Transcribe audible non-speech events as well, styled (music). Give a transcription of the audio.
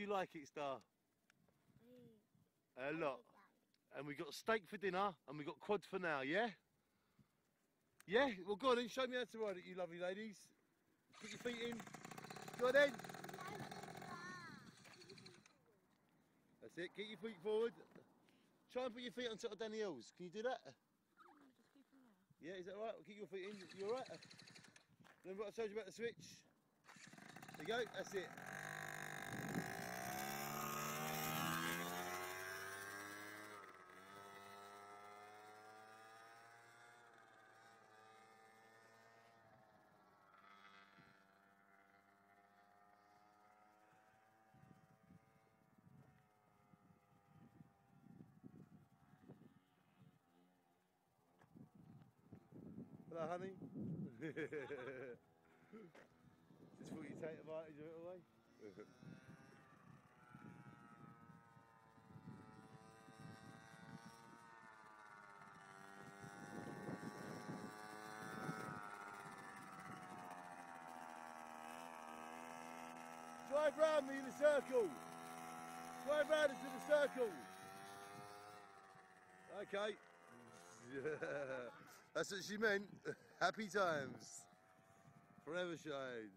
do you like it, Star? Mm. A lot. And we got steak for dinner, and we got quad for now, yeah? Yeah? Well, go on then, show me how to ride it, you lovely ladies. Put your feet in. Go on then. That's it, get your feet forward. Try and put your feet on top of Danny Hills. Can you do that? Yeah, is that right? We'll keep your feet in. You all right? Remember what I told you about the switch? There you go, that's it. Hello, honey. (laughs) Just thought you take advantage of it away. Drive round me in a circle. Drive round into the circle. Okay. (laughs) That's what she meant. (laughs) Happy times. Forever shine.